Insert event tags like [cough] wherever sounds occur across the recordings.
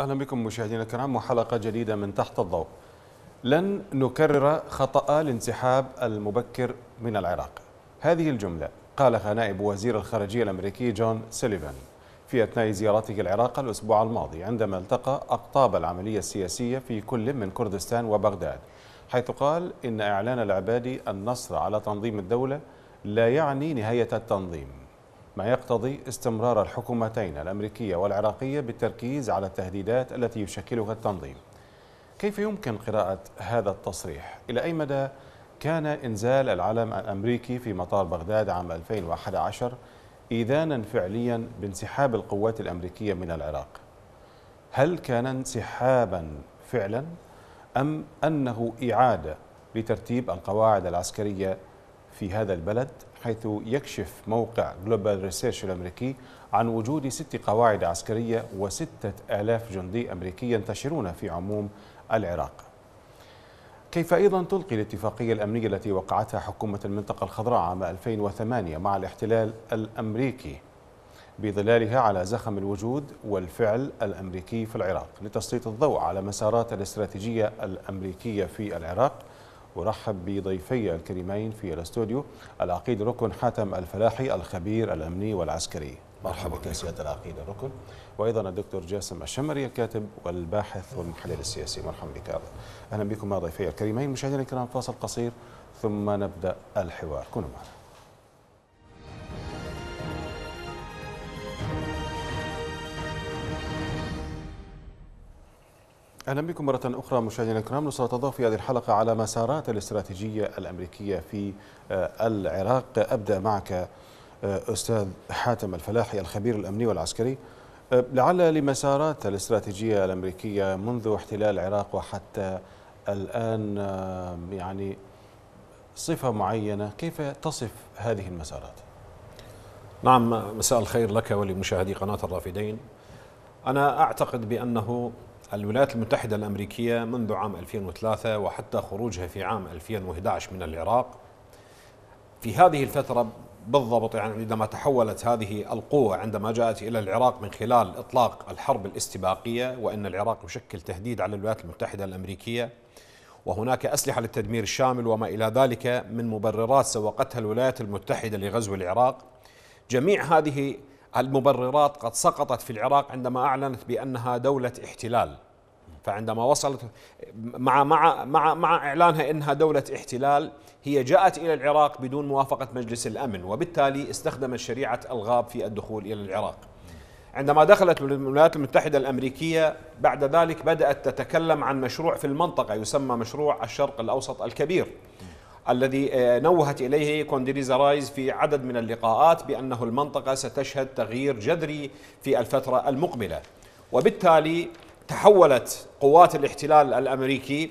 أهلا بكم مشاهدينا الكرام وحلقة جديدة من تحت الضوء. لن نكرر خطأ الانسحاب المبكر من العراق. هذه الجملة قالها نائب وزير الخارجية الأمريكي جون سيليفان في أثناء زيارته العراق الأسبوع الماضي عندما التقى أقطاب العملية السياسية في كل من كردستان وبغداد حيث قال إن إعلان العبادي النصر على تنظيم الدولة لا يعني نهاية التنظيم. ما يقتضي استمرار الحكومتين الأمريكية والعراقية بالتركيز على التهديدات التي يشكلها التنظيم. كيف يمكن قراءة هذا التصريح؟ إلى أي مدى كان إنزال العلم الأمريكي في مطار بغداد عام 2011 إيذانا فعليا بانسحاب القوات الأمريكية من العراق؟ هل كان انسحابا فعلا أم أنه إعادة لترتيب القواعد العسكرية في هذا البلد؟ حيث يكشف موقع Global Research الأمريكي عن وجود ست قواعد عسكرية وستة آلاف جندي أمريكي ينتشرون في عموم العراق. كيف أيضا تلقي الاتفاقية الأمنية التي وقعتها حكومة المنطقة الخضراء عام 2008 مع الاحتلال الأمريكي بظلالها على زخم الوجود والفعل الأمريكي في العراق لتسليط الضوء على مسارات الاستراتيجية الأمريكية في العراق أرحب بضيفي الكريمين في الاستوديو العقيد ركن حاتم الفلاحي الخبير الأمني والعسكري. مرحبا بك سيادة العقيد ركن وأيضا الدكتور جاسم الشمري الكاتب والباحث والمحلل السياسي. مرحبا بك. أيضا أهلا بكم ضيفي الكريمين. مشاهدينا الكرام فاصل قصير ثم نبدأ الحوار. كونوا معنا. أهلا بكم مرة أخرى مشاهدينا الكرام. نستضيف في هذه الحلقة على مسارات الاستراتيجية الأمريكية في آه، العراق. أبدأ معك آه، أستاذ حاتم الفلاحي الخبير الأمني والعسكري. آه، لعل لمسارات الاستراتيجية الأمريكية منذ احتلال العراق وحتى الآن يعني صفة معينة كيف تصف هذه المسارات؟ نعم مساء الخير لك ولمشاهدي قناة الرافدين. أنا أعتقد بأنه الولايات المتحدة الأمريكية منذ عام 2003 وحتى خروجها في عام 2011 من العراق في هذه الفترة بالضبط يعني عندما تحولت هذه القوة عندما جاءت إلى العراق من خلال إطلاق الحرب الاستباقية وأن العراق يشكل تهديد على الولايات المتحدة الأمريكية وهناك أسلحة للتدمير الشامل وما إلى ذلك من مبررات سوقتها الولايات المتحدة لغزو العراق. جميع هذه المبررات قد سقطت في العراق عندما أعلنت بأنها دولة احتلال فعندما وصلت مع مع مع مع إعلانها إنها دولة احتلال هي جاءت إلى العراق بدون موافقة مجلس الأمن وبالتالي استخدمت شريعة الغاب في الدخول إلى العراق. عندما دخلت الولايات المتحدة الأمريكية بعد ذلك بدأت تتكلم عن مشروع في المنطقة يسمى مشروع الشرق الأوسط الكبير. الذي آه، نوهت إليه كوندريزا رايز في عدد من اللقاءات بأنه المنطقة ستشهد تغيير جذري في الفترة المقبلة وبالتالي تحولت قوات الاحتلال الأمريكي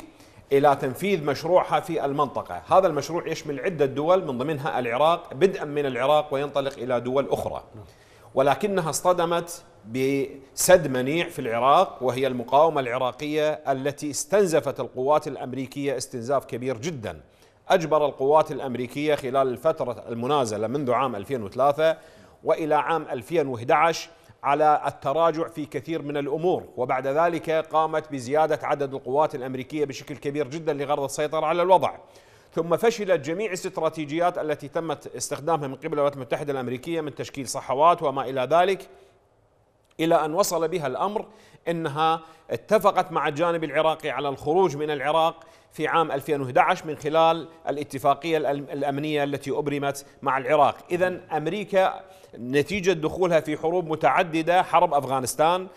إلى تنفيذ مشروعها في المنطقة، هذا المشروع يشمل عدة دول من ضمنها العراق بدءا من العراق وينطلق إلى دول أخرى. ولكنها اصطدمت بسد منيع في العراق وهي المقاومة العراقية التي استنزفت القوات الأمريكية استنزاف كبير جدا. أجبر القوات الأمريكية خلال الفترة المنازلة منذ عام 2003 وإلى عام 2011 على التراجع في كثير من الأمور. وبعد ذلك قامت بزيادة عدد القوات الأمريكية بشكل كبير جدا لغرض السيطرة على الوضع. ثم فشلت جميع الاستراتيجيات التي تمت استخدامها من قبل الولايات المتحدة الأمريكية من تشكيل صحوات وما إلى ذلك إلى أن وصل بها الأمر أنها اتفقت مع الجانب العراقي على الخروج من العراق في عام 2011 من خلال الاتفاقية الأمنية التي أبرمت مع العراق. إذا أمريكا نتيجة دخولها في حروب متعددة حرب أفغانستان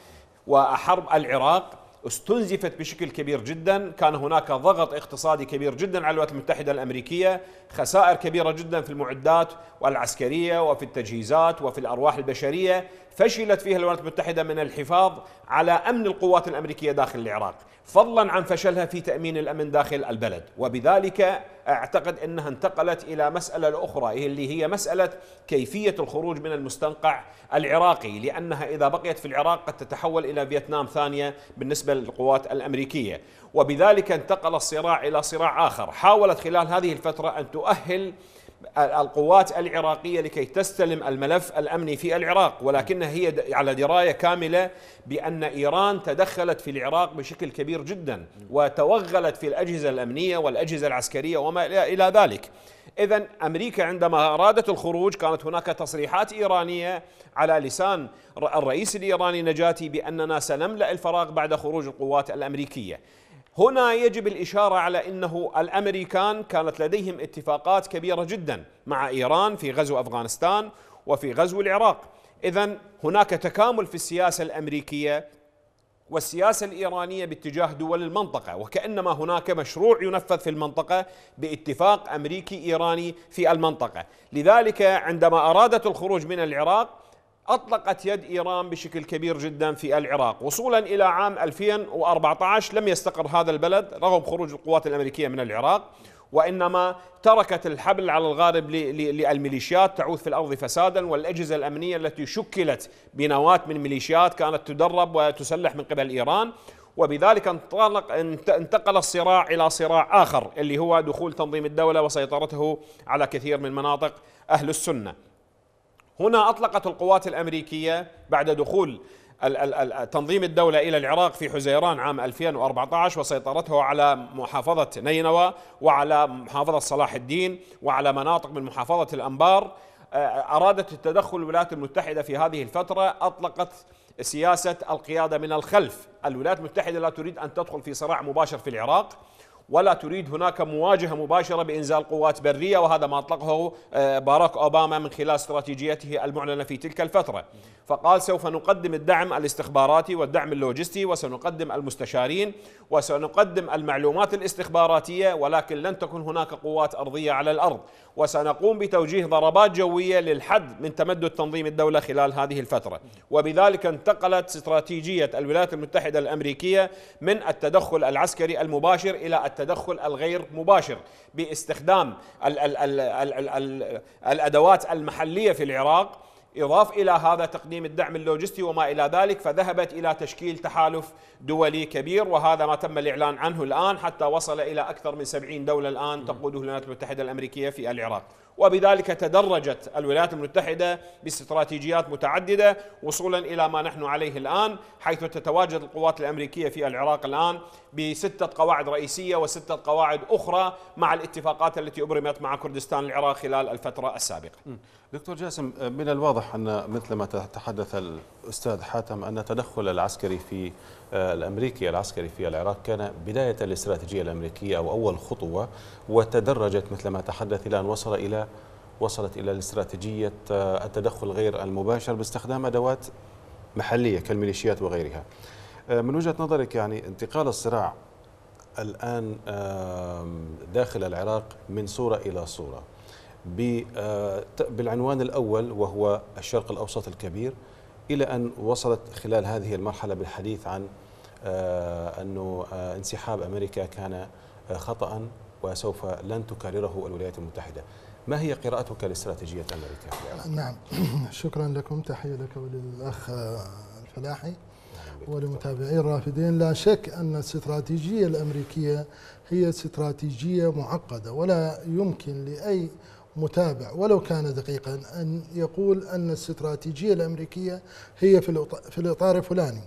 وحرب العراق استنزفت بشكل كبير جدا. كان هناك ضغط اقتصادي كبير جدا على الولايات المتحدة الأمريكية خسائر كبيرة جدا في المعدات والعسكرية وفي التجهيزات وفي الأرواح البشرية. فشلت فيها الولايات المتحدة من الحفاظ على أمن القوات الأمريكية داخل العراق فضلا عن فشلها في تأمين الأمن داخل البلد. وبذلك أعتقد أنها انتقلت إلى مسألة أخرى اللي هي مسألة كيفية الخروج من المستنقع العراقي لأنها إذا بقيت في العراق قد تتحول إلى فيتنام ثانية بالنسبة للقوات الأمريكية. وبذلك انتقل الصراع إلى صراع آخر. حاولت خلال هذه الفترة أن تؤهل القوات العراقية لكي تستلم الملف الأمني في العراق ولكنها هي على دراية كاملة بأن إيران تدخلت في العراق بشكل كبير جدا وتوغلت في الأجهزة الأمنية والأجهزة العسكرية وما إلى ذلك. إذا أمريكا عندما أرادت الخروج كانت هناك تصريحات إيرانية على لسان الرئيس الإيراني نجاتي بأننا سنملأ الفراغ بعد خروج القوات الأمريكية. هنا يجب الإشارة على أنه الأمريكان كانت لديهم اتفاقات كبيرة جدا مع إيران في غزو أفغانستان وفي غزو العراق. إذا هناك تكامل في السياسة الأمريكية والسياسة الإيرانية باتجاه دول المنطقة وكأنما هناك مشروع ينفذ في المنطقة باتفاق أمريكي إيراني في المنطقة. لذلك عندما أرادت الخروج من العراق أطلقت يد إيران بشكل كبير جدا في العراق وصولا إلى عام 2014 لم يستقر هذا البلد رغم خروج القوات الأمريكية من العراق وإنما تركت الحبل على الغارب للميليشيات تعوث في الأرض فسادا والأجهزة الأمنية التي شكلت بنواة من ميليشيات كانت تدرب وتسلح من قبل إيران وبذلك انطلق انتقل الصراع إلى صراع آخر اللي هو دخول تنظيم الدولة وسيطرته على كثير من مناطق أهل السنة. هنا أطلقت القوات الأمريكية بعد دخول تنظيم الدولة إلى العراق في حزيران عام 2014 وسيطرته على محافظة نينوى وعلى محافظة صلاح الدين وعلى مناطق من محافظة الأنبار. أرادت التدخل الولايات المتحدة في هذه الفترة أطلقت سياسة القيادة من الخلف. الولايات المتحدة لا تريد أن تدخل في صراع مباشر في العراق. ولا تريد هناك مواجهة مباشرة بإنزال قوات برية وهذا ما أطلقه آه، باراك أوباما من خلال استراتيجيته المعلنة في تلك الفترة. فقال سوف نقدم الدعم الاستخباراتي والدعم اللوجستي وسنقدم المستشارين وسنقدم المعلومات الاستخباراتية ولكن لن تكن هناك قوات أرضية على الأرض. وسنقوم بتوجيه ضربات جوية للحد من تمدد تنظيم الدولة خلال هذه الفترة. وبذلك انتقلت استراتيجية الولايات المتحدة الأمريكية من التدخل العسكري المباشر إلى التدخل الغير مباشر باستخدام ال ال ال ال ال الأدوات المحلية في العراق إضاف إلى هذا تقديم الدعم اللوجستي وما إلى ذلك فذهبت إلى تشكيل تحالف دولي كبير وهذا ما تم الإعلان عنه الآن حتى وصل إلى أكثر من 70 دولة الآن تقوده الولايات المتحدة الأمريكية في العراق. وبذلك تدرجت الولايات المتحدة باستراتيجيات متعددة وصولا إلى ما نحن عليه الآن حيث تتواجد القوات الأمريكية في العراق الآن بستة قواعد رئيسية وستة قواعد أخرى مع الاتفاقات التي أبرمت مع كردستان العراق خلال الفترة السابقة. دكتور جاسم من الواضح أن مثل ما تحدث الأستاذ حاتم أن التدخل العسكري في الأمريكي العسكري في العراق كان بداية الاستراتيجية الأمريكية أو أول خطوة وتدرجت مثل ما تحدث إلى أن وصل إلى وصلت إلى الاستراتيجية آه، التدخل غير المباشر باستخدام أدوات محلية كالميليشيات وغيرها. آه، من وجهة نظرك يعني انتقال الصراع الآن داخل العراق من صورة إلى صورة بالعنوان الأول وهو الشرق الأوسط الكبير إلى أن وصلت خلال هذه المرحلة بالحديث عن آه، أنه آه، انسحاب أمريكا كان آه، خطأ وسوف لن تكرره الولايات المتحدة. ما هي قراءتك لاستراتيجية أمريكا في العراق؟ نعم. [clears throat] شكرا لكم. تحية لك وللأخ الفلاحي ولمتابعي الرافدين. لا شك أن الاستراتيجية الأمريكية هي استراتيجية معقدة ولا يمكن لأي متابع. ولو كان دقيقا أن يقول أن الاستراتيجية الأمريكية هي في الإطار الفلاني.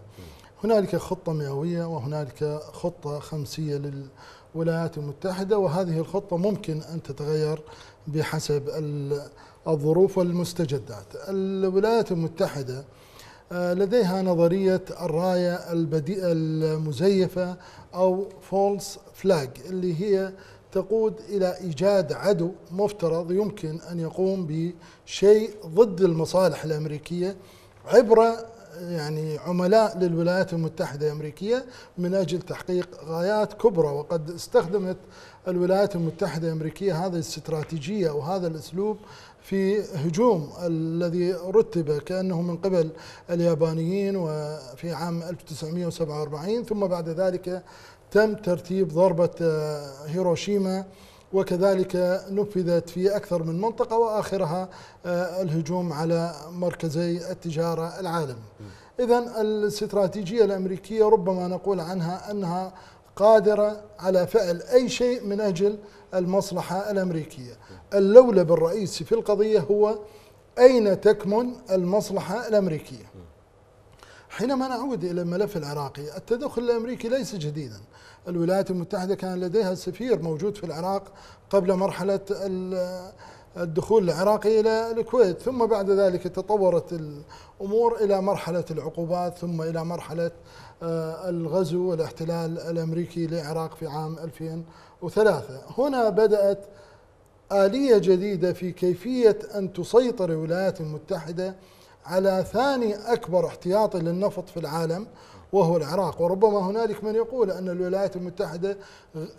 هنالك خطة مئوية وهنالك خطة خمسية للولايات المتحدة وهذه الخطة ممكن أن تتغير بحسب الظروف والمستجدات. الولايات المتحدة آه، لديها نظرية الراية المزيفة أو فولس فلاج اللي هي تقود إلى إيجاد عدو مفترض يمكن أن يقوم بشيء ضد المصالح الأمريكية عبر يعني عملاء للولايات المتحدة الأمريكية من أجل تحقيق غايات كبرى وقد استخدمت الولايات المتحدة الأمريكية هذه الاستراتيجية أو هذا الأسلوب في هجوم الذي رتب كأنه من قبل اليابانيين وفي عام 1947 ثم بعد ذلك تم ترتيب ضربة آه، هيروشيما وكذلك نفذت في أكثر من منطقة وآخرها آه، الهجوم على مركزي التجارة العالم. إذا الاستراتيجية الأمريكية ربما نقول عنها أنها قادرة على فعل أي شيء من أجل المصلحة الأمريكية. اللولب الرئيسي في القضية هو أين تكمن المصلحة الأمريكية؟ حينما نعود إلى الملف العراقي التدخل الأمريكي ليس جديدا. الولايات المتحدة كان لديها سفير موجود في العراق قبل مرحلة الدخول العراقي إلى الكويت ثم بعد ذلك تطورت الأمور إلى مرحلة العقوبات ثم إلى مرحلة آه، الغزو والاحتلال الأمريكي للعراق في عام 2003 هنا بدأت آلية جديدة في كيفية أن تسيطر الولايات المتحدة على ثاني أكبر احتياطي للنفط في العالم وهو العراق. وربما هنالك من يقول أن الولايات المتحدة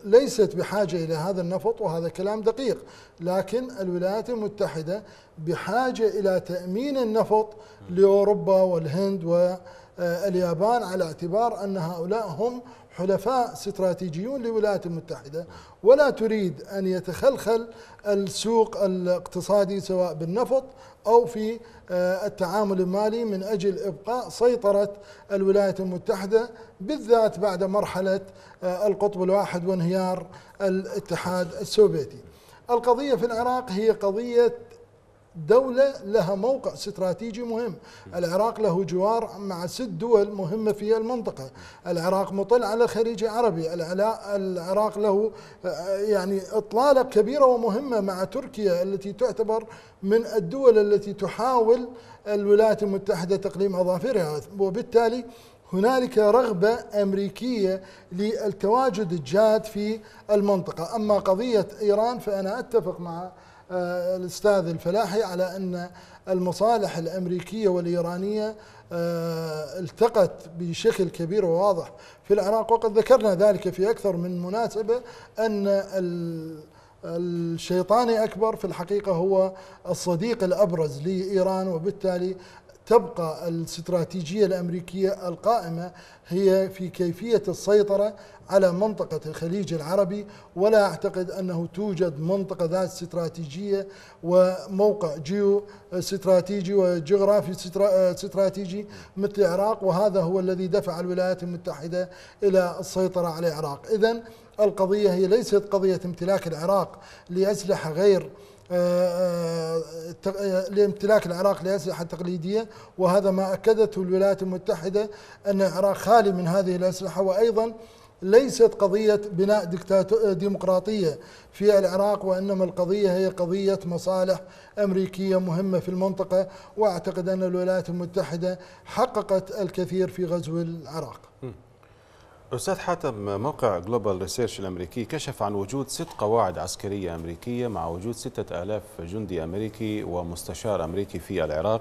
ليست بحاجة إلى هذا النفط وهذا كلام دقيق. لكن الولايات المتحدة بحاجة إلى تأمين النفط لأوروبا والهند واليابان على اعتبار أن هؤلاء هم حلفاء استراتيجيون للولايات المتحدة. ولا تريد أن يتخلخل السوق الاقتصادي سواء بالنفط أو في آه، التعامل المالي من أجل إبقاء سيطرة الولايات المتحدة بالذات بعد مرحلة آه، القطب الواحد وانهيار الاتحاد السوفيتي. القضية في العراق هي قضية دولة لها موقع استراتيجي مهم. العراق له جوار مع ست دول مهمة في المنطقة. العراق مطل على الخليج العربي العراق له يعني إطلالة كبيرة ومهمة مع تركيا التي تعتبر من الدول التي تحاول الولايات المتحدة تقليم أظافرها. وبالتالي هنالك رغبة أمريكية للتواجد الجاد في المنطقة. أما قضية إيران فأنا أتفق مع الأستاذ الفلاحي على أن المصالح الأمريكية والإيرانية آه، التقت بشكل كبير وواضح في العراق وقد ذكرنا ذلك في أكثر من مناسبة أن الشيطاني أكبر في الحقيقة هو الصديق الأبرز لإيران وبالتالي تبقى الاستراتيجية الأمريكية القائمة هي في كيفية السيطرة على منطقة الخليج العربي ولا أعتقد أنه توجد منطقة ذات استراتيجية وموقع جيو استراتيجي وجغرافي استراتيجي مثل العراق وهذا هو الذي دفع الولايات المتحدة إلى السيطرة على العراق. إذا القضية هي ليست قضية امتلاك العراق لأسلحة غير لامتلاك العراق لأسلحة تقليدية وهذا ما أكدته الولايات المتحدة أن العراق خالي من هذه الأسلحة وأيضا ليست قضية بناء ديمقراطية في العراق وإنما القضية هي قضية مصالح أمريكية مهمة في المنطقة وأعتقد أن الولايات المتحدة حققت الكثير في غزو العراق. أستاذ حاتم موقع Global Research الأمريكي كشف عن وجود ست قواعد عسكرية أمريكية مع وجود ستة آلاف جندي أمريكي ومستشار أمريكي في العراق.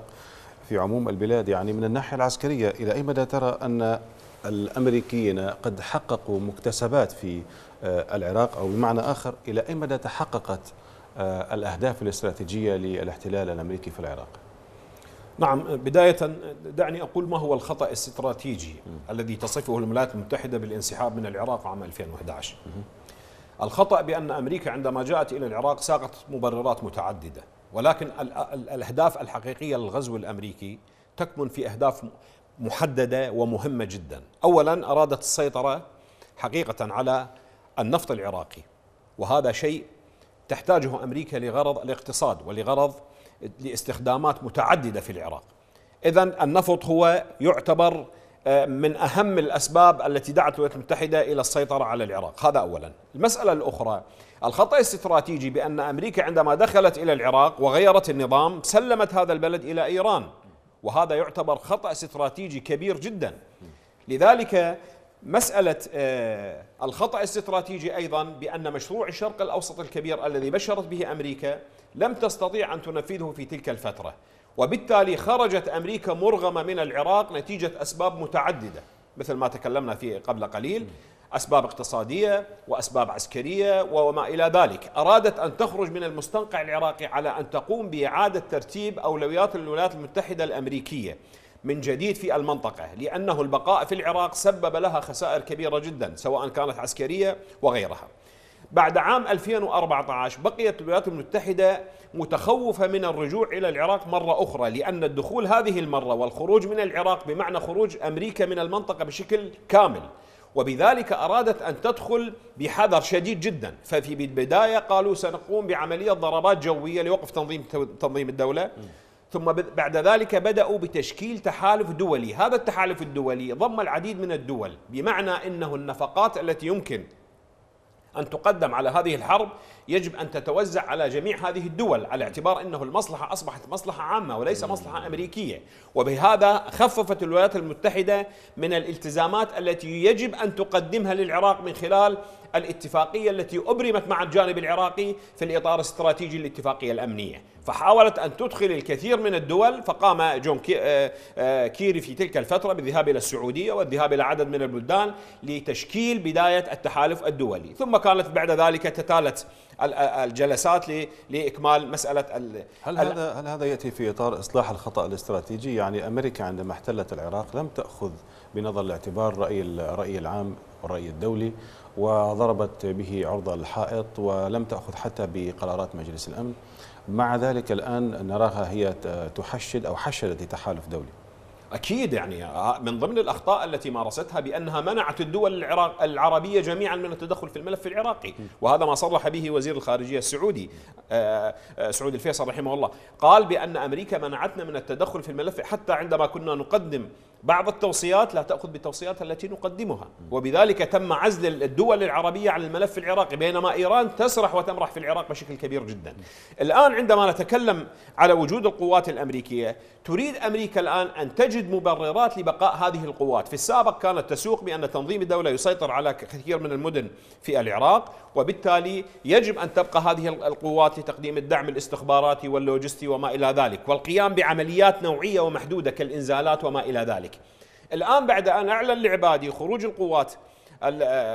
في عموم البلاد يعني من الناحية العسكرية إلى أي مدى ترى أن الأمريكيين قد حققوا مكتسبات في آه، العراق؟ أو بمعنى آخر إلى أي مدى تحققت آه، الأهداف الاستراتيجية للاحتلال الأمريكي في العراق؟ نعم بداية دعني أقول ما هو الخطأ الاستراتيجي. الذي تصفه الولايات المتحدة بالانسحاب من العراق عام 2011 م. الخطأ بأن أمريكا عندما جاءت إلى العراق ساقت مبررات متعددة ولكن الأهداف الحقيقية للغزو الأمريكي تكمن في أهداف محددة ومهمة جدا أولا أرادت السيطرة حقيقة على النفط العراقي وهذا شيء تحتاجه أمريكا لغرض الاقتصاد ولغرض لاستخدامات متعددة في العراق. إذا النفط هو يعتبر آه، من أهم الأسباب التي دعت الولايات المتحدة إلى السيطرة على العراق. هذا أولا. المسألة الأخرى الخطأ الاستراتيجي بأن أمريكا عندما دخلت إلى العراق وغيرت النظام سلمت هذا البلد إلى إيران. وهذا يعتبر خطأ استراتيجي كبير جدا. لذلك مسألة آه، الخطأ الاستراتيجي أيضا بأن مشروع الشرق الأوسط الكبير الذي بشرت به أمريكا لم تستطيع أن تنفذه في تلك الفترة وبالتالي خرجت أمريكا مرغمة من العراق نتيجة أسباب متعددة مثل ما تكلمنا فيه قبل قليل أسباب اقتصادية وأسباب عسكرية وما إلى ذلك. أرادت أن تخرج من المستنقع العراقي على أن تقوم بإعادة ترتيب أولويات الولايات المتحدة الأمريكية. من جديد في المنطقة لأنه البقاء في العراق سبب لها خسائر كبيرة جدا سواء كانت عسكرية وغيرها. بعد عام 2014 بقيت الولايات المتحدة متخوفة من الرجوع إلى العراق مرة أخرى لأن الدخول هذه المرة والخروج من العراق بمعنى خروج أمريكا من المنطقة بشكل كامل. وبذلك أرادت أن تدخل بحذر شديد جدا. ففي البداية قالوا سنقوم بعملية ضربات جوية لوقف تنظيم تنظيم الدولة. ثم بعد ذلك بدأوا بتشكيل تحالف دولي. هذا التحالف الدولي ضم العديد من الدول بمعنى أنه النفقات التي يمكن أن تقدم على هذه الحرب يجب أن تتوزع على جميع هذه الدول على اعتبار أنه المصلحة أصبحت مصلحة عامة وليس مصلحة أمريكية. وبهذا خففت الولايات المتحدة من الالتزامات التي يجب أن تقدمها للعراق من خلال الاتفاقية التي أبرمت مع الجانب العراقي في الإطار الاستراتيجي للاتفاقية الأمنية. فحاولت أن تدخل الكثير من الدول فقام جون آه، آه، كيري في تلك الفترة بالذهاب إلى السعودية والذهاب إلى عدد من البلدان لتشكيل بداية التحالف الدولي. ثم كانت بعد ذلك تتالت الجلسات لإكمال مسألة هل هذا هل هذا يأتي في إطار إصلاح الخطأ الاستراتيجي؟ يعني أمريكا عندما احتلت العراق لم تأخذ بنظر الاعتبار رأي الراي العام والراي الدولي. وضربت به عرض الحائط ولم تأخذ حتى بقرارات مجلس الأمن. مع ذلك الآن نراها هي تحشد أو حشدت لتحالف دولي. أكيد يعني من ضمن الأخطاء التي مارستها بأنها منعت الدول العراق العربية جميعا من التدخل في الملف العراقي وهذا ما صرح به وزير الخارجية السعودي آه، آه، سعود الفيصل رحمه الله. قال بأن أمريكا منعتنا من التدخل في الملف حتى عندما كنا نقدم بعض التوصيات لا تأخذ بالتوصيات التي نقدمها. وبذلك تم عزل الدول العربية عن الملف العراقي بينما إيران تسرح وتمرح في العراق بشكل كبير جدا. الآن عندما نتكلم على وجود القوات الأمريكية تريد أمريكا الآن أن تجد مبررات لبقاء هذه القوات. في السابق كانت تسوق بأن تنظيم الدولة يسيطر على كثير من المدن في العراق وبالتالي يجب أن تبقى هذه القوات لتقديم الدعم الاستخباراتي واللوجستي وما إلى ذلك. والقيام بعمليات نوعية ومحدودة كالإنزالات وما إلى ذلك. الآن بعد أن أعلن العبادي خروج القوات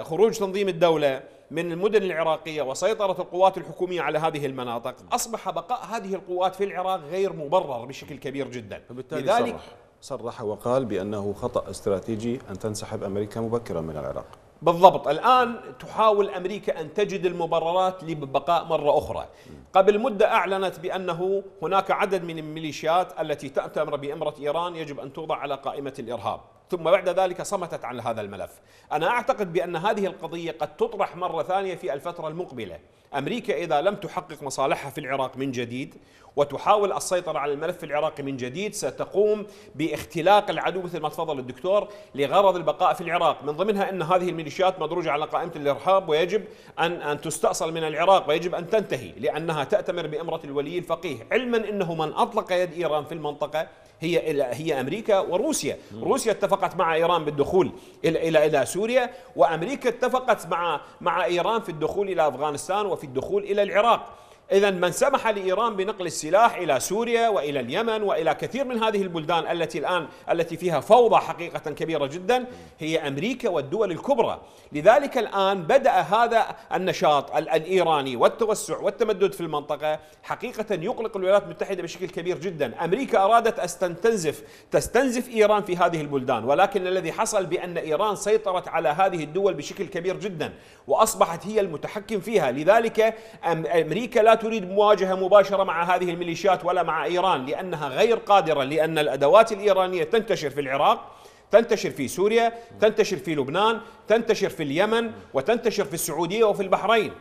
خروج تنظيم الدولة من المدن العراقية وسيطرة القوات الحكومية على هذه المناطق أصبح بقاء هذه القوات في العراق غير مبرر بشكل كبير جدا. لذلك صرح, صرح وقال بأنه خطأ استراتيجي أن تنسحب أمريكا مبكرا من العراق. بالضبط. الآن تحاول أمريكا أن تجد المبررات لبقاء مرة أخرى. قبل مدة أعلنت بأنه هناك عدد من الميليشيات التي تأتمر بإمرة إيران يجب أن توضع على قائمة الإرهاب. ثم بعد ذلك صمتت عن هذا الملف. أنا أعتقد بأن هذه القضية قد تطرح مرة ثانية في الفترة المقبلة. أمريكا إذا لم تحقق مصالحها في العراق من جديد وتحاول السيطرة على الملف العراقي من جديد. ستقوم باختلاق العدو مثل ما تفضل الدكتور لغرض البقاء في العراق. من ضمنها أن هذه الميليشيات مدروجة على قائمة الإرهاب ويجب أن أن تستأصل من العراق ويجب أن تنتهي لأنها تأتمر بإمرة الولي الفقيه. علما أنه من أطلق يد إيران في المنطقة هي هي أمريكا وروسيا، روسيا اتفقت مع إيران بالدخول إلى إلى إلى سوريا وأمريكا اتفقت مع مع إيران في الدخول إلى أفغانستان وفي الدخول إلى العراق. إذا من سمح لإيران بنقل السلاح إلى سوريا وإلى اليمن وإلى كثير من هذه البلدان التي الآن التي فيها فوضى حقيقة كبيرة جدا هي أمريكا والدول الكبرى. لذلك الآن بدأ هذا النشاط الإيراني والتوسع والتمدد في المنطقة حقيقة يقلق الولايات المتحدة بشكل كبير جدا. أمريكا أرادت تستنزف تستنزف إيران في هذه البلدان ولكن الذي حصل بأن إيران سيطرت على هذه الدول بشكل كبير جدا وأصبحت هي المتحكم فيها. لذلك أمريكا لا تريد مواجهة مباشرة مع هذه الميليشيات ولا مع إيران لأنها غير قادرة لأن الأدوات الإيرانية تنتشر في العراق تنتشر في سوريا تنتشر في لبنان تنتشر في اليمن وتنتشر في السعودية وفي البحرين.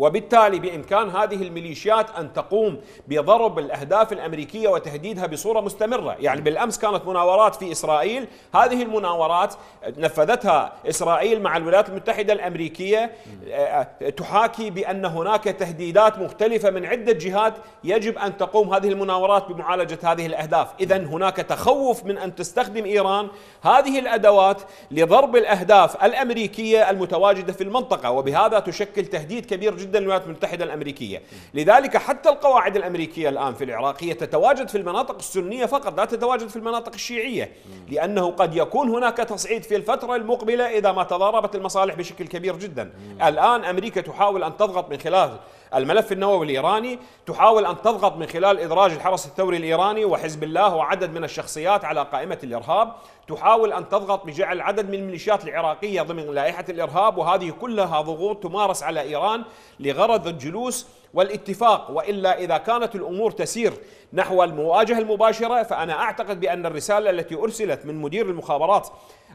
وبالتالي بإمكان هذه الميليشيات أن تقوم بضرب الأهداف الأمريكية وتهديدها بصورة مستمرة، يعني بالأمس كانت مناورات في إسرائيل، هذه المناورات نفذتها إسرائيل مع الولايات المتحدة الأمريكية. آه، تحاكي بأن هناك تهديدات مختلفة من عدة جهات يجب أن تقوم هذه المناورات بمعالجة هذه الأهداف، اذا هناك تخوف من أن تستخدم إيران هذه الأدوات لضرب الأهداف الأمريكية المتواجدة في المنطقة، وبهذا تشكل تهديد كبير جدا جدا للولايات المتحدة الأمريكية، لذلك حتى القواعد الأمريكية الآن في العراق هي تتواجد في المناطق السنية فقط لا تتواجد في المناطق الشيعية، لأنه قد يكون هناك تصعيد في الفترة المقبلة إذا ما تضاربت المصالح بشكل كبير جدا. الآن أمريكا تحاول أن تضغط من خلال الملف النووي الإيراني تحاول أن تضغط من خلال إدراج الحرس الثوري الإيراني وحزب الله وعدد من الشخصيات على قائمة الإرهاب، تحاول أن تضغط بجعل عدد من الميليشيات العراقية ضمن لائحة الإرهاب وهذه كلها ضغوط تمارس على إيران لغرض الجلوس والاتفاق. وإلا إذا كانت الأمور تسير نحو المواجهة المباشرة فأنا أعتقد بأن الرسالة التي أرسلت من مدير المخابرات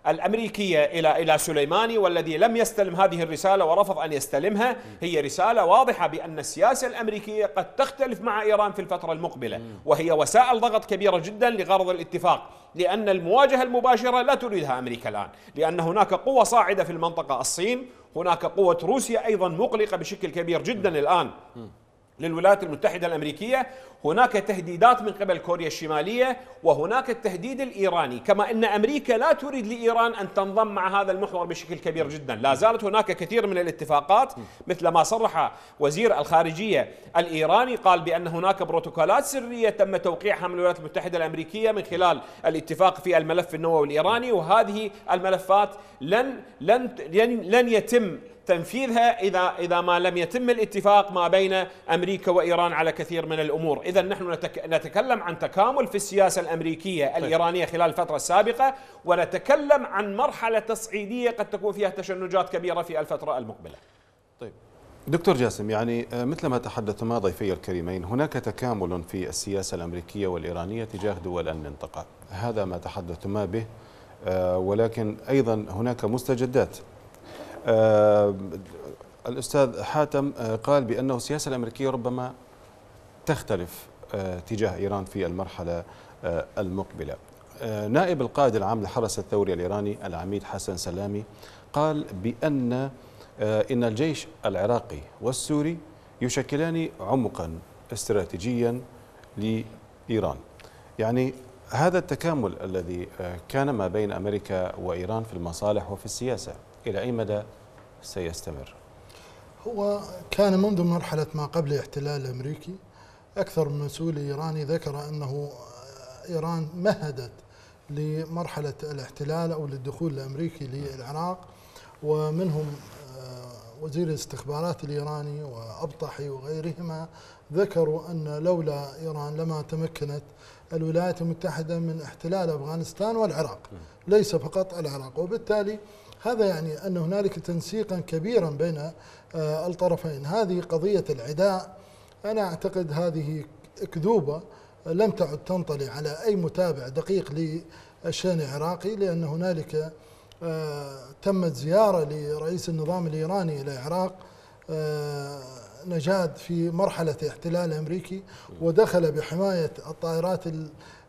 الأمريكية إلى إلى سليماني والذي لم يستلم هذه الرسالة ورفض أن يستلمها. هي رسالة واضحة بأن السياسة الأمريكية قد تختلف مع إيران في الفترة المقبلة وهي وسائل ضغط كبيرة جدا لغرض الاتفاق لأن المواجهة المباشرة لا تريدها أمريكا الآن لأن هناك قوة صاعدة في المنطقة الصين هناك قوة روسيا أيضا مقلقة بشكل كبير جدا الآن. للولايات المتحدة الأمريكية هناك تهديدات من قبل كوريا الشمالية وهناك التهديد الإيراني. كما أن أمريكا لا تريد لإيران أن تنضم مع هذا المحور بشكل كبير جدا. لا زالت هناك كثير من الاتفاقات مثل ما صرح وزير الخارجية الإيراني قال بأن هناك بروتوكولات سرية تم توقيعها من الولايات المتحدة الأمريكية من خلال الاتفاق في الملف النووي الإيراني وهذه الملفات لن لن لن يتم تنفيذها إذا إذا ما لم يتم الاتفاق ما بين أمريكا وإيران على كثير من الأمور، إذا نحن نتكلم عن تكامل في السياسة الأمريكية طيب. الإيرانية خلال الفترة السابقة ونتكلم عن مرحلة تصعيدية قد تكون فيها تشنجات كبيرة في الفترة المقبلة. طيب دكتور جاسم يعني آه، مثل ما تحدثما ضيفي الكريمين هناك تكامل في السياسة الأمريكية والإيرانية تجاه دول المنطقة، هذا ما تحدثما به آه، ولكن أيضا هناك مستجدات الأستاذ حاتم آه، قال بأنه السياسة الأمريكية ربما تختلف آه، تجاه إيران في المرحلة المقبلة. نائب القائد العام للحرس الثوري الإيراني العميد حسن سلامي قال بأن إن الجيش العراقي والسوري يشكلان عمقا استراتيجيا لإيران. يعني هذا التكامل الذي كان ما بين أمريكا وإيران في المصالح وفي السياسة. إلى أي مدى سيستمر؟ هو كان منذ مرحلة ما قبل الاحتلال الأمريكي أكثر من مسؤول إيراني ذكر أنه إيران مهدت لمرحلة الاحتلال أو للدخول الأمريكي للعراق ومنهم آه، وزير الاستخبارات الإيراني وأبطحي وغيرهما ذكروا أن لولا إيران لما تمكنت الولايات المتحدة من احتلال أفغانستان والعراق ليس فقط العراق وبالتالي هذا يعني أن هنالك تنسيقا كبيرا بين آه، الطرفين. هذه قضية العداء. أنا أعتقد هذه أكذوبة لم تعد تنطلي على أي متابع دقيق للشأن العراقي لأن هنالك آه، تمت زيارة لرئيس النظام الإيراني إلى العراق آه، نجاد في مرحلة احتلال أمريكي ودخل بحماية الطائرات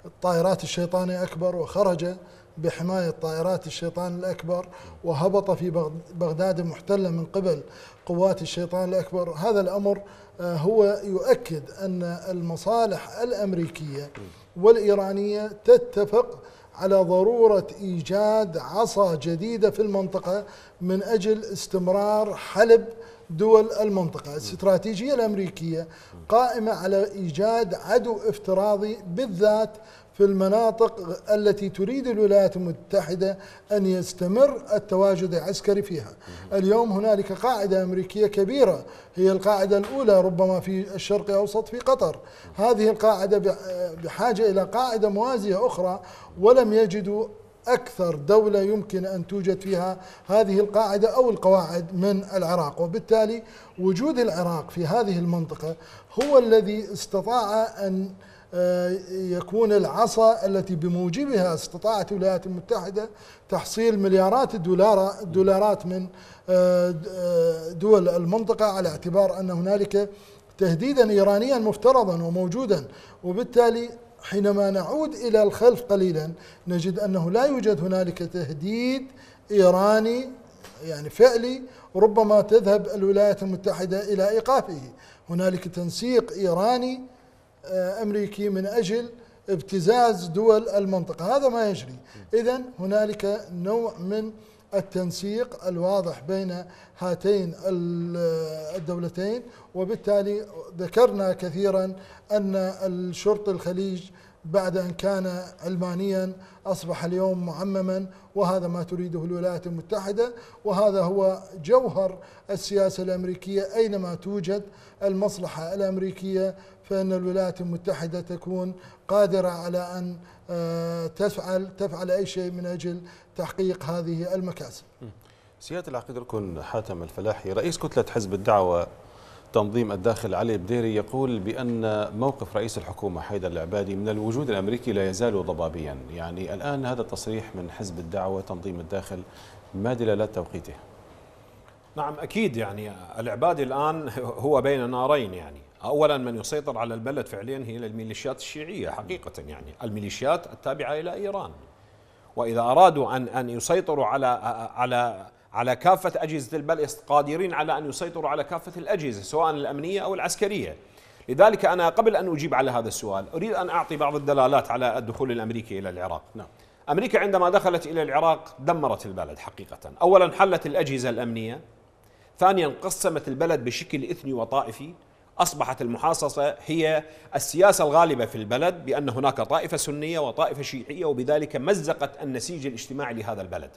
الطائرات الشيطانية أكبر وخرج بحماية طائرات الشيطان الأكبر وهبط في بغداد محتلة من قبل قوات الشيطان الأكبر. هذا الأمر آه، هو يؤكد أن المصالح الأمريكية والإيرانية تتفق على ضرورة إيجاد عصا جديدة في المنطقة من أجل استمرار حلب دول المنطقة. الاستراتيجية الأمريكية قائمة على إيجاد عدو افتراضي بالذات في المناطق التي تريد الولايات المتحدة أن يستمر التواجد العسكري فيها. اليوم هنالك قاعدة أمريكية كبيرة هي القاعدة الأولى ربما في الشرق الأوسط في قطر. هذه القاعدة بحاجة إلى قاعدة موازية أخرى ولم يجدوا أكثر دولة يمكن أن توجد فيها هذه القاعدة أو القواعد من العراق. وبالتالي وجود العراق في هذه المنطقة هو الذي استطاع أن يكون العصا التي بموجبها استطاعت الولايات المتحدة تحصيل مليارات الدولار الدولارات من آه، آه، دول المنطقة على اعتبار أن هنالك تهديدا إيرانيا مفترضا وموجودا. وبالتالي حينما نعود إلى الخلف قليلا نجد أنه لا يوجد هنالك تهديد إيراني يعني فعلي ربما تذهب الولايات المتحدة إلى إيقافه. هنالك تنسيق إيراني آه، أمريكي من أجل ابتزاز دول المنطقة. هذا ما يجري. إذا هنالك نوع من التنسيق الواضح بين هاتين الدولتين وبالتالي ذكرنا كثيرا أن الشرط الخليج بعد أن كان علمانيا أصبح اليوم معمما وهذا ما تريده الولايات المتحدة وهذا هو جوهر السياسة الأمريكية أينما توجد المصلحة الأمريكية فإن الولايات المتحدة تكون قادرة على أن آه، تفعل تفعل أي شيء من أجل تحقيق هذه المكاسب. سيادة العقيد ركن حاتم الفلاحي رئيس كتلة حزب الدعوة تنظيم الداخل علي بديري يقول بأن موقف رئيس الحكومة حيدر العبادي من الوجود الأمريكي لا يزال ضبابيا. يعني الآن هذا التصريح من حزب الدعوة تنظيم الداخل ما دلالات توقيته؟ نعم أكيد يعني العبادي الآن هو بين نارين يعني. اولا من يسيطر على البلد فعليا هي الميليشيات الشيعية حقيقة يعني الميليشيات التابعة إلى إيران. وإذا أرادوا ان أن يسيطروا على على على كافة أجهزة البلد قادرين على أن يسيطروا على كافة الأجهزة سواء الأمنية أو العسكرية. لذلك أنا قبل أن أجيب على هذا السؤال أريد أن أعطي بعض الدلالات على الدخول الأمريكي إلى العراق. نعم. أمريكا عندما دخلت إلى العراق دمرت البلد حقيقة. اولا حلت الأجهزة الأمنية ثانيا قسمت البلد بشكل إثني وطائفي. أصبحت المحاصصة هي السياسة الغالبة في البلد بأن هناك طائفة سنية وطائفة شيعية وبذلك مزقت النسيج الاجتماعي لهذا البلد.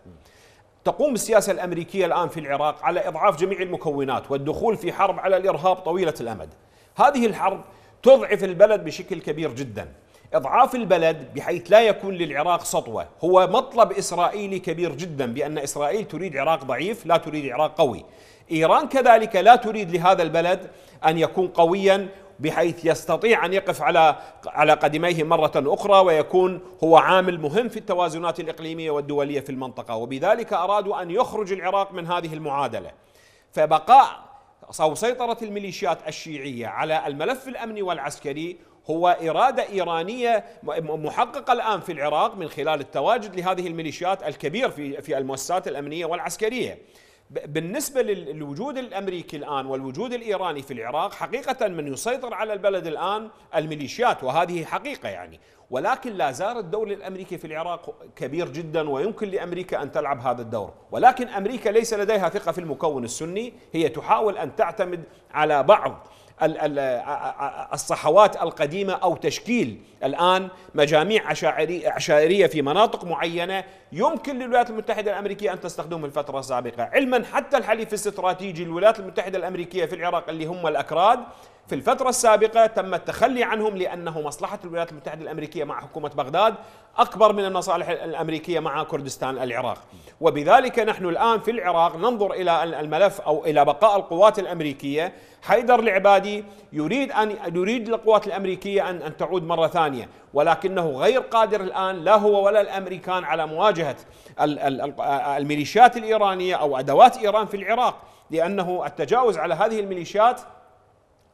تقوم السياسة الأمريكية الآن في العراق على إضعاف جميع المكونات والدخول في حرب على الإرهاب طويلة الأمد. هذه الحرب تضعف البلد بشكل كبير جدا. إضعاف البلد بحيث لا يكون للعراق سطوة هو مطلب إسرائيلي كبير جدا بأن إسرائيل تريد عراق ضعيف لا تريد عراق قوي. إيران كذلك لا تريد لهذا البلد أن يكون قويا بحيث يستطيع أن يقف على على قدميه مرة أخرى ويكون هو عامل مهم في التوازنات الإقليمية والدولية في المنطقة. وبذلك ارادوا أن يخرج العراق من هذه المعادلة. فبقاء أو سيطرة الميليشيات الشيعية على الملف الأمني والعسكري هو إرادة إيرانية محققة الآن في العراق من خلال التواجد لهذه الميليشيات الكبير في في المؤسسات الأمنية والعسكرية. بالنسبة للوجود الأمريكي الآن والوجود الإيراني في العراق حقيقة من يسيطر على البلد الآن الميليشيات وهذه حقيقة يعني. ولكن لا زال الدور الأمريكي في العراق كبير جدا ويمكن لأمريكا أن تلعب هذا الدور. ولكن أمريكا ليس لديها ثقة في المكون السني هي تحاول أن تعتمد على بعض الصحوات القديمة أو تشكيل. الآن مجاميع عشائرية في مناطق معينة يمكن للولايات المتحدة الأمريكية أن تستخدمها الفترة السابقة. علما حتى الحليف الاستراتيجي للولايات المتحدة الأمريكية في العراق اللي هم الأكراد في الفترة السابقة تم التخلي عنهم لأنه مصلحة الولايات المتحدة الأمريكية مع حكومة بغداد أكبر من المصالح الأمريكية مع كردستان العراق. وبذلك نحن الآن في العراق ننظر إلى الملف أو إلى بقاء القوات الأمريكية. حيدر العبادي يريد أن يريد القوات الأمريكية أن أن تعود مرة ثانية ولكنه غير قادر الآن لا هو ولا الأمريكان على مواجهة الميليشيات الإيرانية أو أدوات إيران في العراق لأنه التجاوز على هذه الميليشيات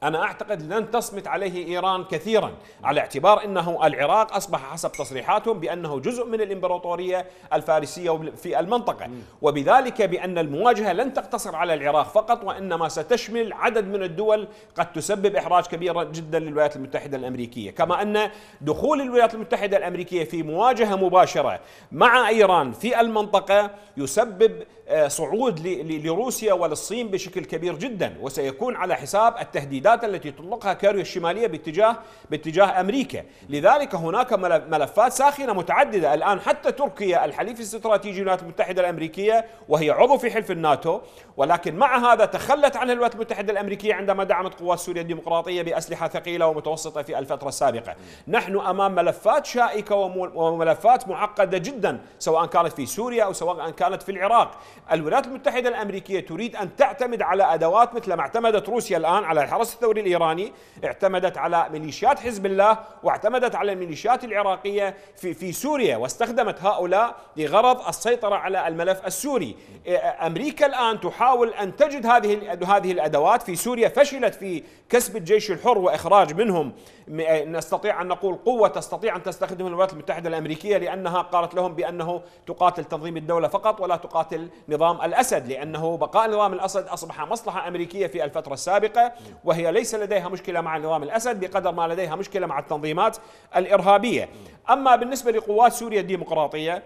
أنا أعتقد لن تصمت عليه إيران كثيرا على اعتبار أنه العراق أصبح حسب تصريحاتهم بأنه جزء من الإمبراطورية الفارسية في المنطقة. وبذلك بأن المواجهة لن تقتصر على العراق فقط وإنما ستشمل عدد من الدول قد تسبب إحراج كبير جدا للولايات المتحدة الأمريكية. كما أن دخول الولايات المتحدة الأمريكية في مواجهة مباشرة مع إيران في المنطقة يسبب صعود لروسيا وللصين بشكل كبير جدا وسيكون على حساب التهديدات التي تطلقها كوريا الشمالية باتجاه باتجاه أمريكا، لذلك هناك ملفات ساخنة متعددة الآن حتى تركيا الحليف الاستراتيجي للولايات المتحدة الأمريكية وهي عضو في حلف الناتو ولكن مع هذا تخلت عنها الولايات المتحدة الأمريكية عندما دعمت قوات سوريا الديمقراطية بأسلحة ثقيلة ومتوسطة في الفترة السابقة. نحن أمام ملفات شائكة وملفات معقدة جدا سواء كانت في سوريا أو سواء كانت في العراق. الولايات المتحدة الأمريكية تريد أن تعتمد على أدوات مثل ما اعتمدت روسيا الآن على الحرس الثوري الإيراني اعتمدت على ميليشيات حزب الله واعتمدت على الميليشيات العراقية في, في سوريا واستخدمت هؤلاء لغرض السيطرة على الملف السوري. أمريكا الآن تحاول أن تجد هذه هذه الأدوات في سوريا فشلت في كسب الجيش الحر وإخراج منهم. نستطيع أن نقول قوة تستطيع أن تستخدم الولايات المتحدة الأمريكية لأنها قالت لهم بأنه تقاتل تنظيم الدولة فقط ولا تقاتل نظام الأسد لأنه بقاء نظام الأسد أصبح مصلحة أمريكية في الفترة السابقة وهي ليس لديها مشكلة مع نظام الأسد بقدر ما لديها مشكلة مع التنظيمات الإرهابية. أما بالنسبة لقوات سوريا الديمقراطية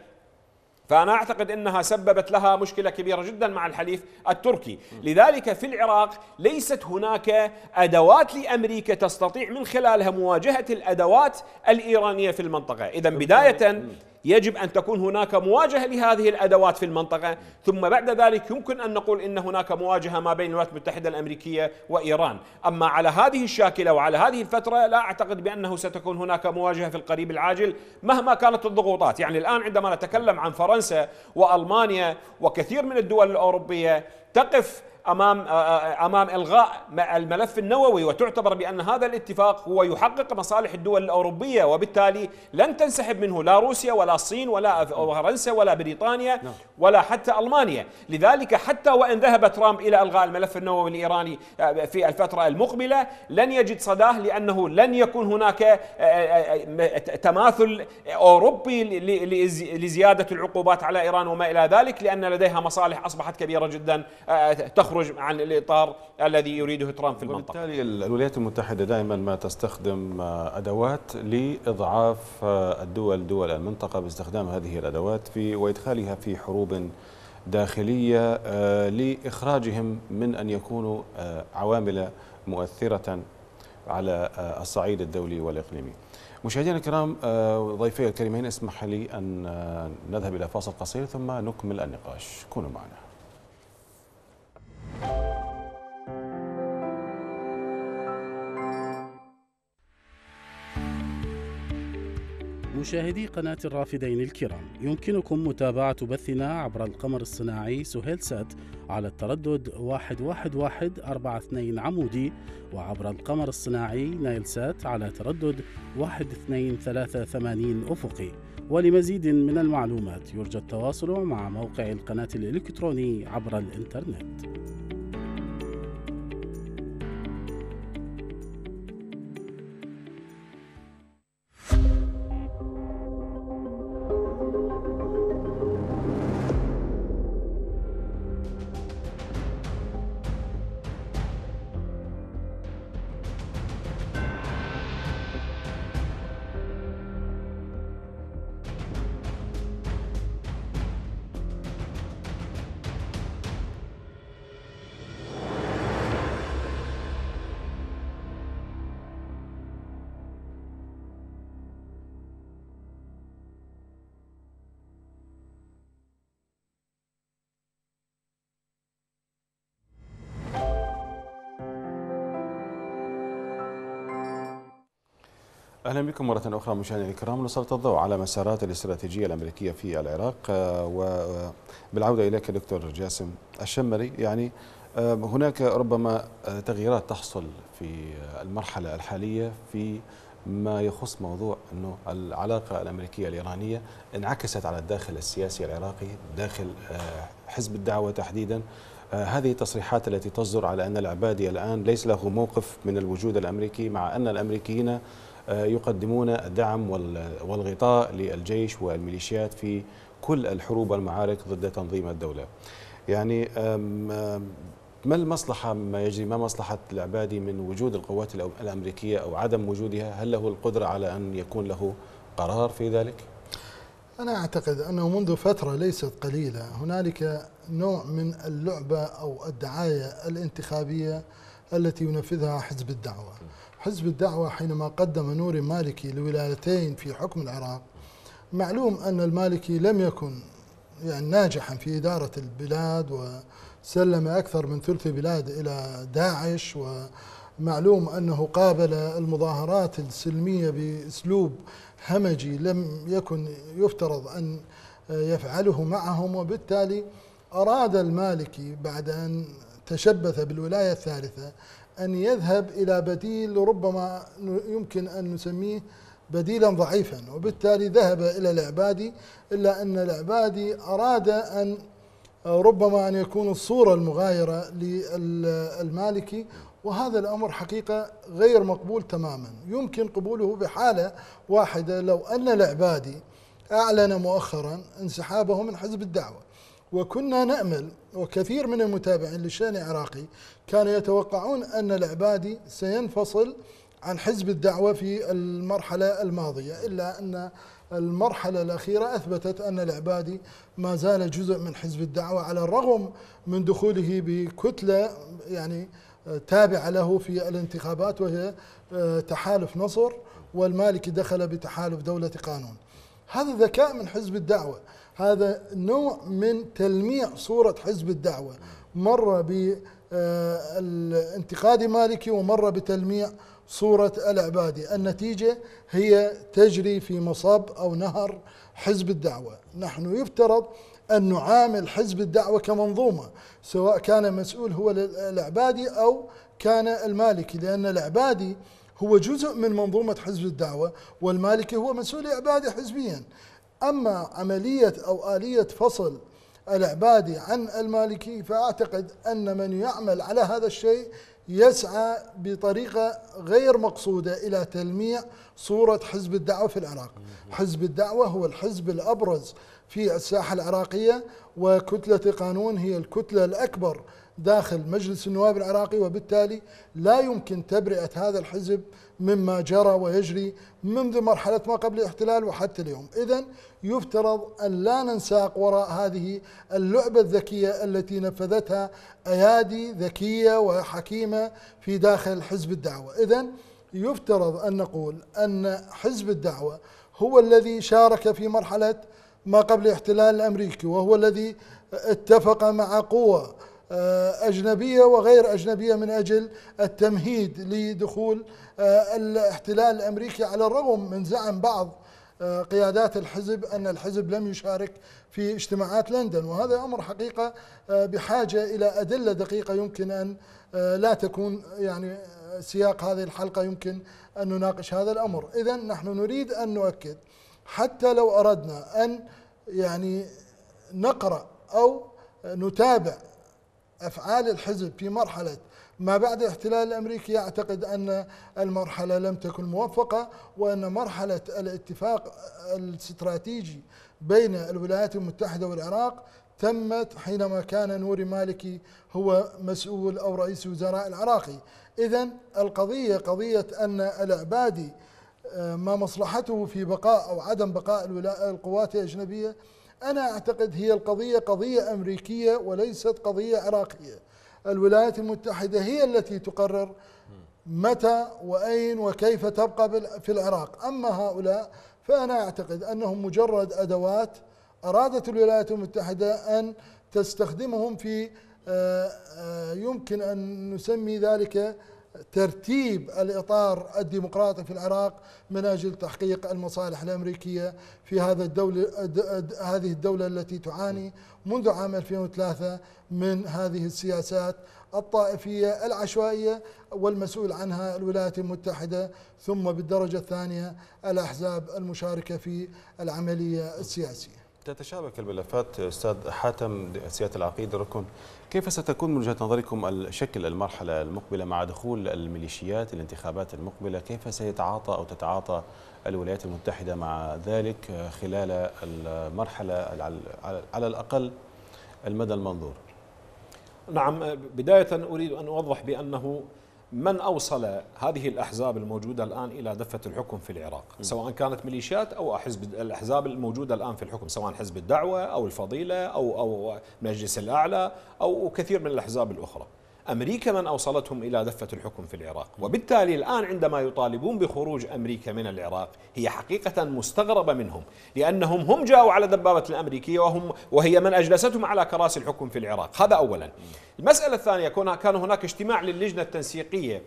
فأنا أعتقد أنها سببت لها مشكلة كبيرة جدا مع الحليف التركي. لذلك في العراق ليست هناك أدوات لأمريكا تستطيع من خلالها مواجهة الأدوات الإيرانية في المنطقة. إذا بداية يجب أن تكون هناك مواجهة لهذه الأدوات في المنطقة، ثم بعد ذلك يمكن أن نقول إن هناك مواجهة ما بين الولايات المتحدة الأمريكية وإيران، أما على هذه الشاكلة وعلى هذه الفترة لا أعتقد بأنه ستكون هناك مواجهة في القريب العاجل مهما كانت الضغوطات، يعني الآن عندما نتكلم عن فرنسا وألمانيا وكثير من الدول الأوروبية تقف أمام آه، آه، أمام إلغاء الملف النووي وتعتبر بأن هذا الاتفاق هو يحقق مصالح الدول الأوروبية وبالتالي لن تنسحب منه لا روسيا ولا الصين ولا فرنسا ولا بريطانيا نعم. ولا حتى ألمانيا، لذلك حتى وإن ذهب ترامب إلى إلغاء الملف النووي الإيراني آه، في الفترة المقبلة لن يجد صداه لأنه لن يكون هناك تماثل أوروبي لزيادة العقوبات على إيران وما إلى ذلك لأن لديها مصالح أصبحت كبيرة جدا تخرج يخرج عن الإطار الذي يريده ترامب في المنطقة. وبالتالي الولايات المتحدة دائما ما تستخدم أدوات لإضعاف الدول دول المنطقة باستخدام هذه الأدوات في وإدخالها في حروب داخلية آه، لإخراجهم من أن يكونوا آه، عوامل مؤثرة على آه، الصعيد الدولي والإقليمي. مشاهدينا الكرام ضيفي الكريمين اسمح لي أن نذهب إلى فاصل قصير ثم نكمل النقاش كونوا معنا. مشاهدي قناة الرافدين الكرام يمكنكم متابعة بثنا عبر القمر الصناعي سهيل سات على التردد 11142 عمودي وعبر القمر الصناعي نايل سات على تردد 1238 أفقي. ولمزيد من المعلومات يرجى التواصل مع موقع القناة الإلكتروني عبر الإنترنت. أهلا بكم مرة أخرى مشاهدينا الكرام. نسلط الضوء على مسارات الاستراتيجية الأمريكية في العراق آه، وبالعوده إليك دكتور جاسم الشمري. يعني آه، هناك ربما آه، تغييرات تحصل في المرحلة الحالية في ما يخص موضوع إنه العلاقة الأمريكية الإيرانية انعكست على الداخل السياسي العراقي داخل حزب الدعوة تحديدا. هذه التصريحات التي تصدر على أن العبادي الآن ليس له موقف من الوجود الأمريكي مع أن الأمريكيين آه، يقدمون الدعم والغطاء للجيش والميليشيات في كل الحروب والمعارك ضد تنظيم الدولة يعني ما المصلحة ما يجري ما مصلحة العبادي من وجود القوات الأمريكية أو عدم وجودها هل له القدرة على أن يكون له قرار في ذلك؟ أنا أعتقد أنه منذ فترة ليست قليلة هنالك نوع من اللعبة أو الدعاية الانتخابية التي ينفذها حزب الدعوة. حزب الدعوة حينما قدم نور مالكي لولايتين في حكم العراق معلوم أن المالكي لم يكن يعني ناجحا في إدارة البلاد وسلم أكثر من ثلث البلاد إلى داعش ومعلوم أنه قابل المظاهرات السلمية بأسلوب همجي لم يكن يفترض أن يفعله معهم وبالتالي أراد المالكي بعد أن تشبث بالولاية الثالثة أن يذهب إلى بديل ربما يمكن أن نسميه بديلا ضعيفا وبالتالي ذهب إلى العبادي إلا أن العبادي أراد أن ربما أن يكون الصورة المغايرة للمالكي وهذا الأمر حقيقة غير مقبول تماما. يمكن قبوله بحالة واحدة لو أن العبادي أعلن مؤخرا انسحابه من حزب الدعوة. وكنا نأمل وكثير من المتابعين للشأن العراقي كانوا يتوقعون أن العبادي سينفصل عن حزب الدعوة في المرحلة الماضية إلا أن المرحلة الأخيرة أثبتت أن العبادي ما زال جزء من حزب الدعوة على الرغم من دخوله بكتلة يعني تابعة له في الانتخابات وهي آه، تحالف نصر والمالكي دخل بتحالف دولة قانون. هذا ذكاء من حزب الدعوة. هذا نوع من تلميع صورة حزب الدعوة. مر بالانتقاد مالكي ومر بتلميع صورة العبادي. النتيجة هي تجري في مصب أو نهر حزب الدعوة. نحن يفترض أن نعامل حزب الدعوة كمنظومة سواء كان مسؤول هو العبادي أو كان المالكي لأن العبادي هو جزء من منظومة حزب الدعوة والمالكي هو مسؤول عبادي حزبيا. أما عملية أو آلية فصل العبادي عن المالكي فأعتقد أن من يعمل على هذا الشيء يسعى بطريقة غير مقصودة إلى تلميع صورة حزب الدعوة في العراق. حزب الدعوة هو الحزب الأبرز في الساحة العراقية وكتلة قانون هي الكتلة الأكبر داخل مجلس النواب العراقي وبالتالي لا يمكن تبرئة هذا الحزب مما جرى ويجري منذ مرحلة ما قبل الاحتلال وحتى اليوم. إذا يفترض أن لا ننساق وراء هذه اللعبة الذكية التي نفذتها أيادي ذكية وحكيمة في داخل حزب الدعوة. إذا يفترض أن نقول أن حزب الدعوة هو الذي شارك في مرحلة ما قبل الاحتلال الأمريكي وهو الذي اتفق مع قوة أجنبية وغير أجنبية من أجل التمهيد لدخول آه، الاحتلال الأمريكي على الرغم من زعم بعض آه، قيادات الحزب أن الحزب لم يشارك في اجتماعات لندن. وهذا أمر حقيقة بحاجة إلى أدلة دقيقة يمكن أن لا تكون يعني سياق هذه الحلقة يمكن أن نناقش هذا الأمر. إذا نحن نريد أن نؤكد حتى لو أردنا أن يعني نقرأ أو نتابع أفعال الحزب في مرحلة ما بعد الاحتلال الأمريكي يعتقد أن المرحلة لم تكن موفقة وأن مرحلة الاتفاق الاستراتيجي بين الولايات المتحدة والعراق تمت حينما كان نوري مالكي هو مسؤول أو رئيس وزراء العراقي اذا القضية قضية أن العبادي آه، ما مصلحته في بقاء أو عدم بقاء القوات الأجنبية أنا أعتقد هي القضية قضية أمريكية وليست قضية عراقية. الولايات المتحدة هي التي تقرر متى وأين وكيف تبقى في العراق. أما هؤلاء فأنا أعتقد أنهم مجرد أدوات أرادت الولايات المتحدة أن تستخدمهم في آه، آه، يمكن أن نسمي ذلك ترتيب الإطار الديمقراطي في العراق من أجل تحقيق المصالح الأمريكية في هذا الدولة هذه الدولة التي تعاني منذ عام 2003 من هذه السياسات الطائفية العشوائية والمسؤول عنها الولايات المتحدة ثم بالدرجة الثانية الأحزاب المشاركة في العملية السياسية. تتشابك الملفات أستاذ حاتم سياده العقيد ركن. كيف ستكون من وجهة نظركم شكل المرحلة المقبلة مع دخول الميليشيات الانتخابات المقبلة؟ كيف سيتعاطى أو تتعاطى الولايات المتحدة مع ذلك خلال المرحلة على الأقل المدى المنظور؟ نعم بداية أريد أن أوضح بأنه من أوصل هذه الأحزاب الموجودة الآن إلى دفة الحكم في العراق؟ سواء كانت ميليشيات أو حزب الأحزاب الموجودة الآن في الحكم سواء حزب الدعوة أو الفضيلة أو أو مجلس الأعلى أو كثير من الأحزاب الأخرى. أمريكا من أوصلتهم إلى دفة الحكم في العراق. وبالتالي الآن عندما يطالبون بخروج أمريكا من العراق هي حقيقة مستغربة منهم لأنهم هم جاءوا على دبابة الأمريكية وهم وهي من أجلستهم على كراسي الحكم في العراق. هذا أولا. المسألة الثانية كان هناك اجتماع للجنة التنسيقية.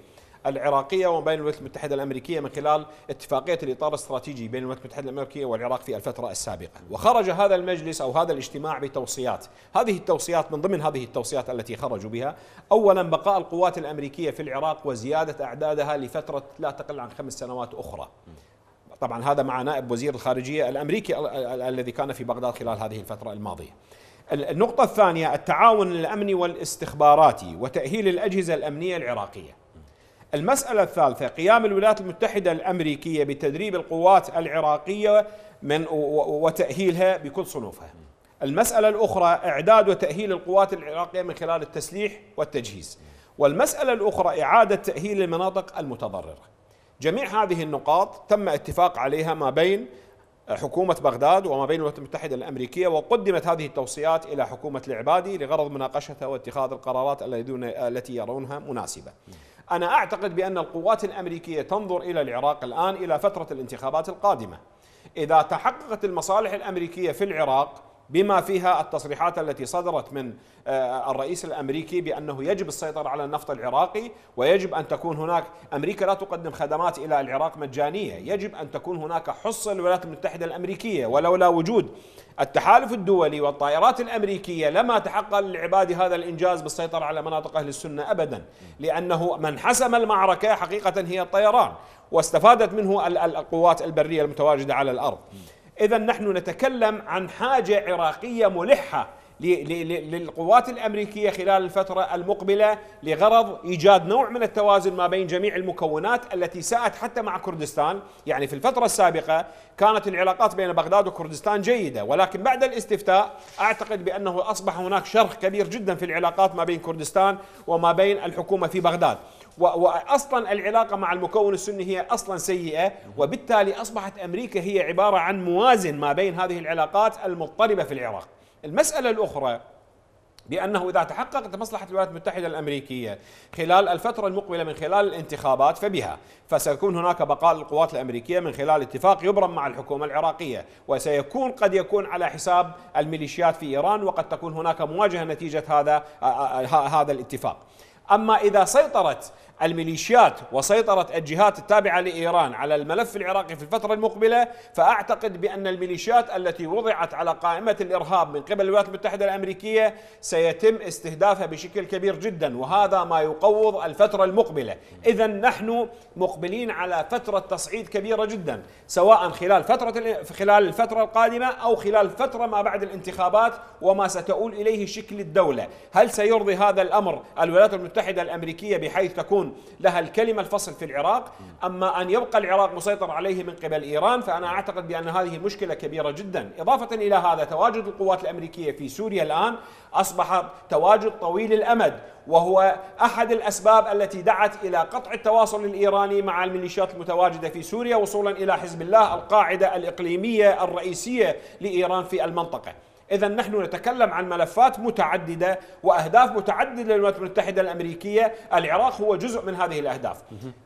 العراقية وبين الولايات المتحدة الأمريكية من خلال اتفاقية الإطار الاستراتيجي بين الولايات المتحدة الأمريكية والعراق في الفترة السابقة، وخرج هذا المجلس أو هذا الاجتماع بتوصيات، هذه التوصيات من ضمن هذه التوصيات التي خرجوا بها، اولا بقاء القوات الأمريكية في العراق وزيادة أعدادها لفترة لا تقل عن خمس سنوات أخرى. طبعا هذا مع نائب وزير الخارجية الأمريكي الذي كان في بغداد خلال هذه الفترة الماضية. النقطة الثانية التعاون الأمني والاستخباراتي وتأهيل الأجهزة الأمنية العراقية المسألة الثالثة قيام الولايات المتحدة الأمريكية بتدريب القوات العراقية من وتأهيلها بكل صنوفها. المسألة الأخرى إعداد وتأهيل القوات العراقية من خلال التسليح والتجهيز. والمسألة الأخرى إعادة تأهيل المناطق المتضررة. جميع هذه النقاط تم اتفاق عليها ما بين حكومة بغداد وما بين الولايات المتحدة الأمريكية وقدمت هذه التوصيات إلى حكومة العبادي لغرض مناقشتها واتخاذ القرارات التي يرونها مناسبة. أنا أعتقد بأن القوات الأمريكية تنظر إلى العراق الآن إلى فترة الانتخابات القادمة. إذا تحققت المصالح الأمريكية في العراق بما فيها التصريحات التي صدرت من آه، الرئيس الأمريكي بأنه يجب السيطرة على النفط العراقي ويجب أن تكون هناك أمريكا لا تقدم خدمات إلى العراق مجانية، يجب أن تكون هناك حصة للولايات المتحدة الأمريكية ولولا وجود التحالف الدولي والطائرات الأمريكية لما تحقق للعباد هذا الإنجاز بالسيطرة على مناطق أهل السنة ابدا، لأنه من حسم المعركة حقيقة هي الطيران واستفادت منه القوات البرية المتواجدة على الأرض. اذا نحن نتكلم عن حاجة عراقية ملحة. للقوات الأمريكية خلال الفترة المقبلة لغرض إيجاد نوع من التوازن ما بين جميع المكونات التي ساءت حتى مع كردستان، يعني في الفترة السابقة كانت العلاقات بين بغداد وكردستان جيدة، ولكن بعد الاستفتاء أعتقد بأنه أصبح هناك شرخ كبير جدا في العلاقات ما بين كردستان وما بين الحكومة في بغداد. واصلا العلاقة مع المكون السني هي أصلا سيئة وبالتالي أصبحت أمريكا هي عبارة عن موازن ما بين هذه العلاقات المضطربة في العراق. المسألة الأخرى بأنه إذا تحققت مصلحة الولايات المتحدة الأمريكية خلال الفترة المقبلة من خلال الانتخابات فبها فسيكون هناك بقاء للقوات الأمريكية من خلال اتفاق يبرم مع الحكومة العراقية وسيكون قد يكون على حساب الميليشيات في إيران وقد تكون هناك مواجهة نتيجة هذا هذا الاتفاق. أما إذا سيطرت الميليشيات وسيطرة الجهات التابعة لإيران على الملف العراقي في الفترة المقبلة فأعتقد بأن الميليشيات التي وضعت على قائمة الإرهاب من قبل الولايات المتحدة الأمريكية سيتم استهدافها بشكل كبير جدا وهذا ما يقوض الفترة المقبلة. إذا نحن مقبلين على فترة تصعيد كبيرة جدا سواء خلال فترة خلال الفترة القادمة أو خلال فترة ما بعد الانتخابات وما ستؤول إليه شكل الدولة. هل سيرضي هذا الأمر الولايات المتحدة الأمريكية بحيث تكون لها الكلمة الفصل في العراق. أما أن يبقى العراق مسيطر عليه من قبل إيران فأنا أعتقد بأن هذه مشكلة كبيرة جدا. إضافة إلى هذا تواجد القوات الأمريكية في سوريا الآن أصبح تواجد طويل الأمد وهو أحد الأسباب التي دعت إلى قطع التواصل الإيراني مع الميليشيات المتواجدة في سوريا وصولا إلى حزب الله القاعدة الإقليمية الرئيسية لإيران في المنطقة. إذا نحن نتكلم عن ملفات متعددة وأهداف متعددة للولايات المتحدة الأمريكية. العراق هو جزء من هذه الأهداف.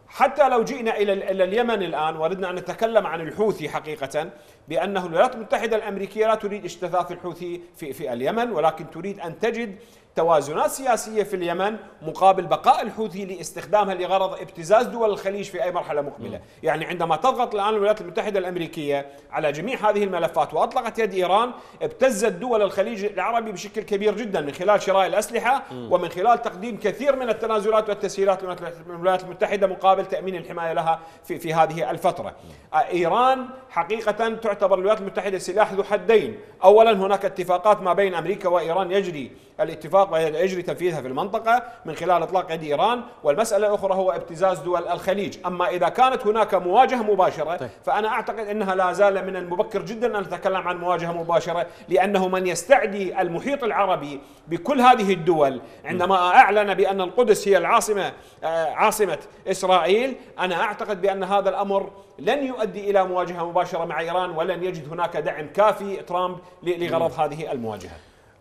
حتى لو جئنا إلى اليمن الآن وردنا أن نتكلم عن الحوثي حقيقة بأنه الولايات المتحدة الأمريكية لا تريد اجتثاث الحوثي في في اليمن ولكن تريد أن تجد توازنات سياسية في اليمن مقابل بقاء الحوثي لاستخدامها لغرض ابتزاز دول الخليج في أي مرحلة مقبلة، يعني عندما تضغط الآن الولايات المتحدة الأمريكية على جميع هذه الملفات وأطلقت يد إيران ابتزت دول الخليج العربي بشكل كبير جدا من خلال شراء الأسلحة ومن خلال تقديم كثير من التنازلات والتسهيلات من الولايات المتحدة مقابل تأمين الحماية لها في في هذه الفترة. إيران حقيقة تعتبر الولايات المتحدة سلاح ذو حدين، اولا هناك اتفاقات ما بين أمريكا وإيران يجري الاتفاق ويجري تنفيذها في المنطقة من خلال إطلاق يد إيران والمسألة الأخرى هو ابتزاز دول الخليج. أما إذا كانت هناك مواجهة مباشرة طيب. فأنا أعتقد أنها لا زال من المبكر جدا أن نتكلم عن مواجهة مباشرة لأنه من يستعدي المحيط العربي بكل هذه الدول. عندما أعلن بأن القدس هي العاصمة آه، عاصمة إسرائيل أنا أعتقد بأن هذا الأمر لن يؤدي إلى مواجهة مباشرة مع إيران ولن يجد هناك دعم كافي ترامب لغرض هذه المواجهة.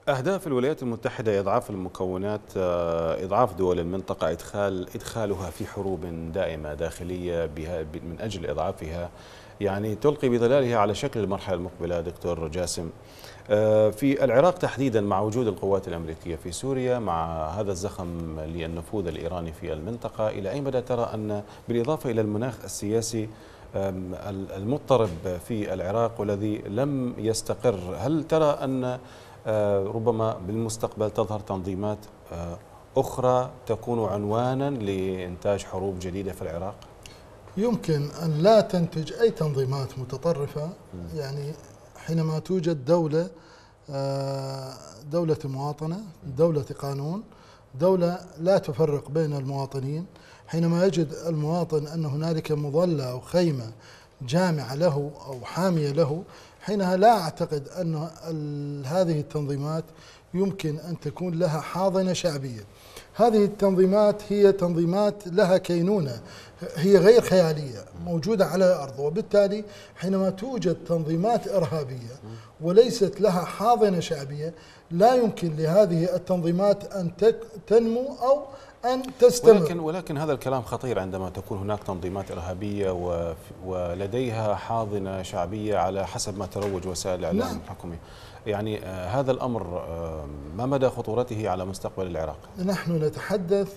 أهداف الولايات المتحدة إضعاف المكونات آه، إضعاف دول المنطقة إدخال إدخالها في حروب دائمة داخلية بها من أجل إضعافها يعني تلقي بظلالها على شكل المرحلة المقبلة دكتور جاسم. آه، في العراق تحديدا مع وجود القوات الأمريكية في سوريا مع هذا الزخم للنفوذ الإيراني في المنطقة إلى أي مدى ترى أن بالإضافة إلى المناخ السياسي المضطرب في العراق والذي لم يستقر هل ترى أن ربما بالمستقبل تظهر تنظيمات آه، أخرى تكون عنوانا لإنتاج حروب جديدة في العراق؟ يمكن أن لا تنتج أي تنظيمات متطرفة. يعني حينما توجد دولة آه، دولة مواطنة دولة قانون دولة لا تفرق بين المواطنين حينما يجد المواطن أن هنالك مظلة أو خيمة جامعة له أو حامية له حينها لا أعتقد أن هذه التنظيمات يمكن أن تكون لها حاضنة شعبية. هذه التنظيمات هي تنظيمات لها كينونة هي غير خيالية موجودة على الأرض. وبالتالي حينما توجد تنظيمات إرهابية وليست لها حاضنة شعبية لا يمكن لهذه التنظيمات أن تنمو أو أن تستمر. ولكن, ولكن هذا الكلام خطير عندما تكون هناك تنظيمات إرهابية ولديها حاضنة شعبية على حسب ما تروج وسائل الإعلام نعم. الحكومية. يعني آه هذا الأمر آه ما مدى خطورته على مستقبل العراق؟ نحن نتحدث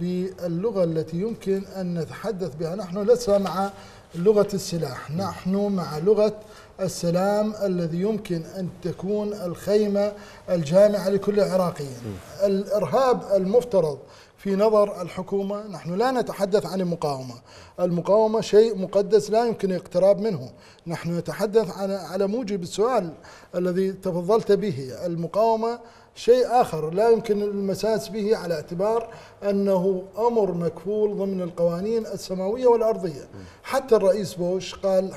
باللغة التي يمكن أن نتحدث بها. نحن لسنا مع لغة السلاح. نحن مع لغة السلام الذي يمكن أن تكون الخيمة الجامعة لكل العراقيين الإرهاب المفترض في نظر الحكومة نحن لا نتحدث عن المقاومة. المقاومة شيء مقدس لا يمكن الاقتراب منه. نحن نتحدث عن على موجب السؤال الذي تفضلت به. المقاومة شيء آخر لا يمكن المساس به على اعتبار أنه أمر مكفول ضمن القوانين السماوية والأرضية. حتى الرئيس بوش قال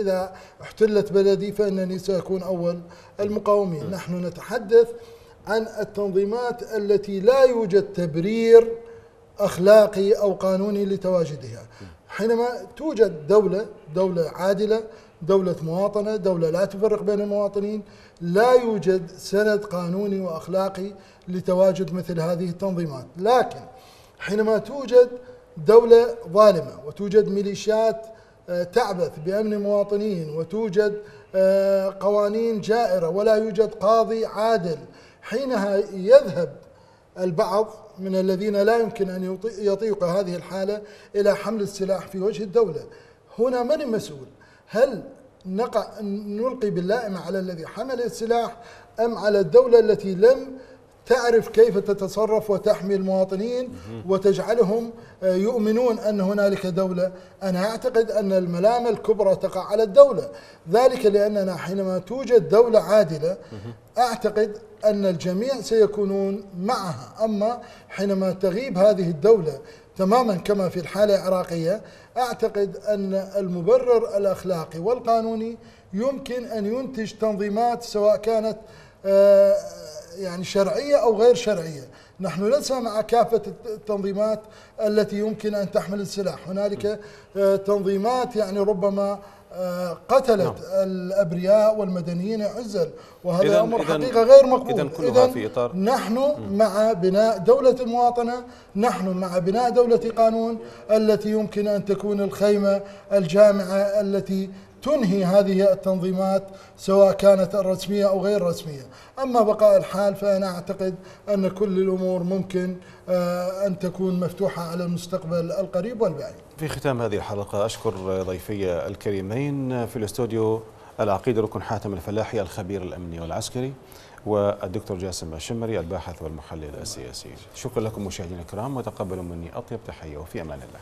إذا احتلت بلدي فإنني سأكون أول المقاومين. نحن نتحدث عن التنظيمات التي لا يوجد تبرير أخلاقي أو قانوني لتواجدها. حينما توجد دولة دولة عادلة دولة مواطنة دولة لا تفرق بين المواطنين لا يوجد سند قانوني وأخلاقي لتواجد مثل هذه التنظيمات. لكن حينما توجد دولة ظالمة وتوجد ميليشيات آه، تعبث بأمن المواطنين وتوجد آه، قوانين جائرة ولا يوجد قاضي عادل حينها يذهب البعض من الذين لا يمكن أن يطيق هذه الحالة إلى حمل السلاح في وجه الدولة. هنا من المسؤول؟ هل نلقي باللائمة على الذي حمل السلاح أم على الدولة التي لم تعرف كيف تتصرف وتحمي المواطنين وتجعلهم آه، يؤمنون أن هنالك دولة، أنا أعتقد أن الملامة الكبرى تقع على الدولة، ذلك لأننا حينما توجد دولة عادلة أعتقد أن الجميع سيكونون معها، أما حينما تغيب هذه الدولة تماما كما في الحالة العراقية، أعتقد أن المبرر الأخلاقي والقانوني يمكن أن ينتج تنظيمات سواء كانت آه يعني شرعية أو غير شرعية نحن لسنا مع كافة التنظيمات التي يمكن أن تحمل السلاح هنالك آه، تنظيمات يعني ربما آه، قتلت نعم. الأبرياء والمدنيين عزل وهذا إذن أمر إذن حقيقة غير مقبول اذا كلها في اطار نحن م. مع بناء دولة المواطنه نحن مع بناء دولة قانون التي يمكن أن تكون الخيمة الجامعة التي تنهي هذه التنظيمات سواء كانت الرسمية أو غير رسمية. أما بقاء الحال فأنا أعتقد أن كل الأمور ممكن آه، أن تكون مفتوحة على المستقبل القريب والبعيد. في ختام هذه الحلقة أشكر ضيفي الكريمين في الاستوديو العقيد ركن حاتم الفلاحي الخبير الأمني والعسكري والدكتور جاسم الشمري الباحث والمحلل السياسي. شكرا لكم مشاهدينا الكرام وتقبلوا مني أطيب تحية وفي أمان الله.